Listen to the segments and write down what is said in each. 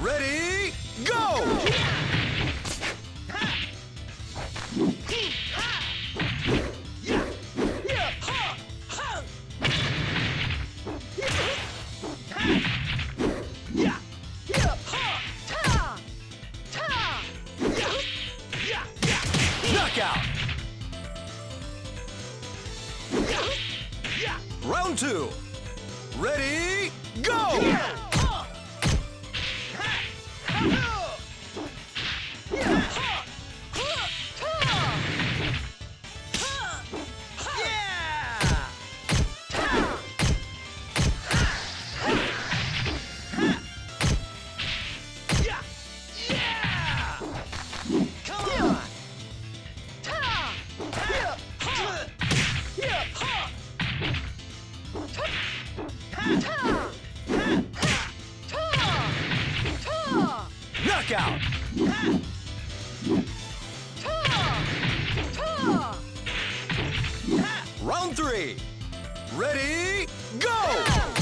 Ready, go! Knockout! Round two. Ready, go! Knockout! Round three. Ready, go!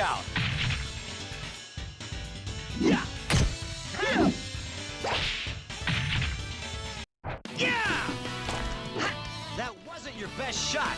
out. Yeah. Yeah. That wasn't your best shot.